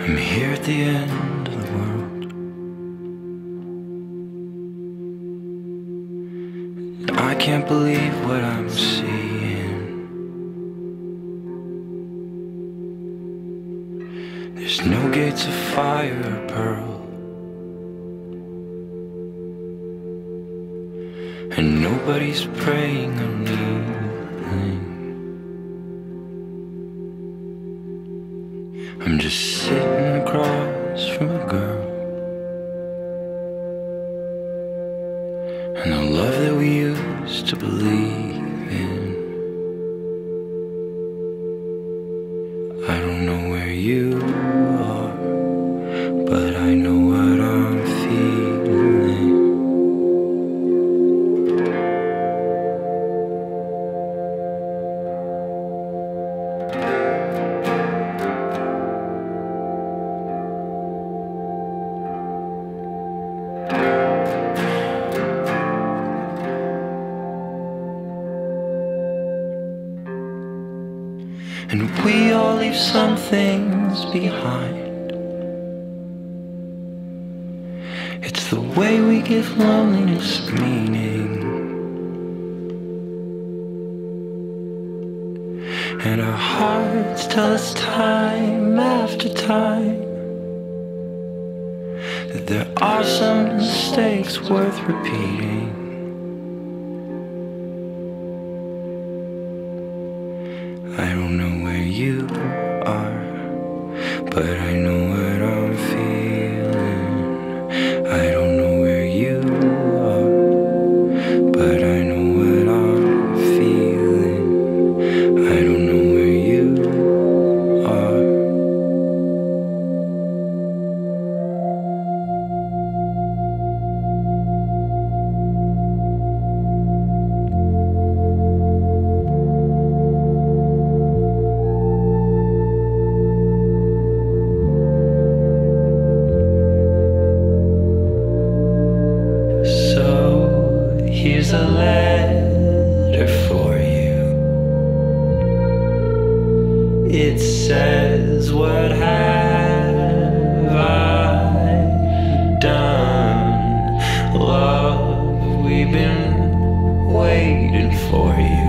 I'm here at the end of the world. And I can't believe what I'm seeing. There's no gates of fire or pearl. And nobody's praying or kneeling. I'm just sitting across from a girl. And the love that we used to believe in. I don't know where you And we all leave some things behind. It's the way we give loneliness meaning. And our hearts tell us time after time that there are some mistakes worth repeating. I don't know where you are, but I know. It says, What have I done? Love, we've been waiting for you.